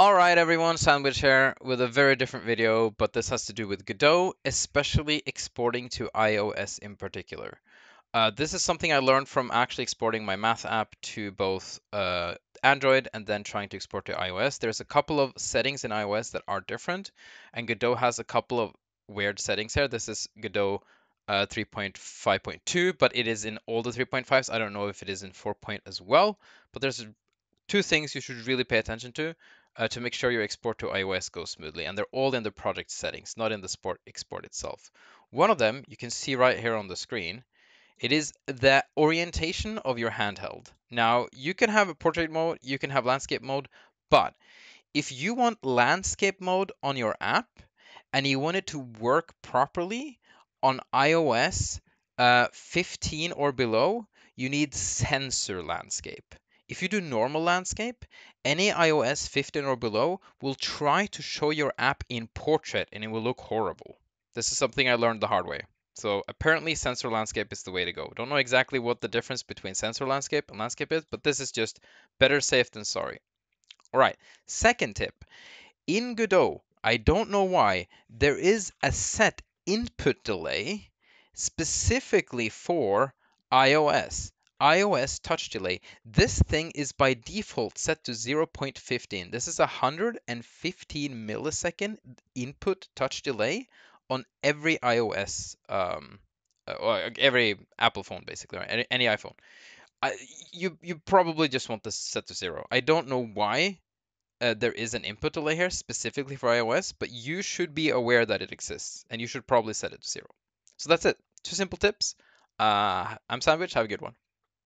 Alright everyone, Sandwich here with a very different video, but this has to do with Godot, especially exporting to iOS in particular. Uh, this is something I learned from actually exporting my math app to both uh, Android and then trying to export to iOS. There's a couple of settings in iOS that are different, and Godot has a couple of weird settings here. This is Godot uh, 3.5.2, but it is in all the 3.5s. I don't know if it is in 4. as well, but there's two things you should really pay attention to uh, to make sure your export to iOS goes smoothly. And they're all in the project settings, not in the sport export itself. One of them you can see right here on the screen. It is the orientation of your handheld. Now, you can have a portrait mode, you can have landscape mode, but if you want landscape mode on your app and you want it to work properly on iOS uh, 15 or below, you need sensor landscape. If you do normal landscape, any iOS 15 or below will try to show your app in portrait and it will look horrible. This is something I learned the hard way. So apparently sensor landscape is the way to go. Don't know exactly what the difference between sensor landscape and landscape is, but this is just better safe than sorry. All right, second tip. In Godot, I don't know why, there is a set input delay specifically for iOS iOS touch delay. This thing is by default set to 0.15. This is a 115 millisecond input touch delay on every iOS um, uh, or every Apple phone basically, right? any, any iPhone. I, you you probably just want this set to zero. I don't know why uh, there is an input delay here specifically for iOS, but you should be aware that it exists and you should probably set it to zero. So that's it. Two simple tips. Uh, I'm Sandwich. Have a good one.